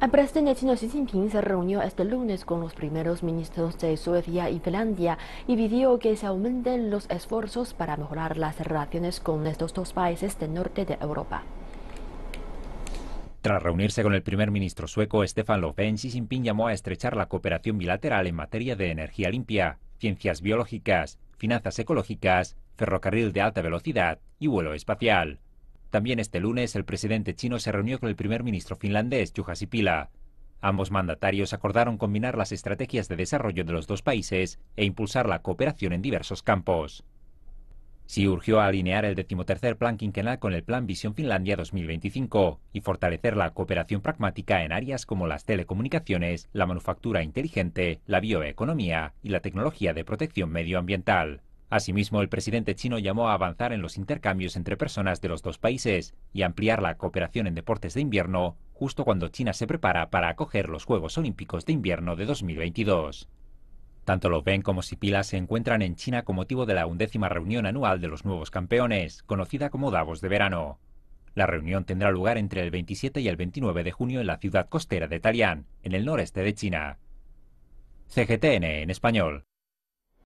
El presidente Xi Jinping se reunió este lunes con los primeros ministros de Suecia y Finlandia y pidió que se aumenten los esfuerzos para mejorar las relaciones con estos dos países del norte de Europa. Tras reunirse con el primer ministro sueco Stefan Löfven, Xi Jinping llamó a estrechar la cooperación bilateral en materia de energía limpia, ciencias biológicas, finanzas ecológicas, ferrocarril de alta velocidad y vuelo espacial. También este lunes el presidente chino se reunió con el primer ministro finlandés, Juha Sipilä. Ambos mandatarios acordaron combinar las estrategias de desarrollo de los dos países e impulsar la cooperación en diversos campos. Xi urgió alinear el decimotercer plan quinquenal con el Plan Visión Finlandia 2025 y fortalecer la cooperación pragmática en áreas como las telecomunicaciones, la manufactura inteligente, la bioeconomía y la tecnología de protección medioambiental. Asimismo, el presidente chino llamó a avanzar en los intercambios entre personas de los dos países y ampliar la cooperación en deportes de invierno, justo cuando China se prepara para acoger los Juegos Olímpicos de Invierno de 2022. Tanto Loven como Sipila se encuentran en China con motivo de la undécima reunión anual de los nuevos campeones, conocida como Davos de verano. La reunión tendrá lugar entre el 27 y el 29 de junio en la ciudad costera de Talian, en el noreste de China. CGTN en español.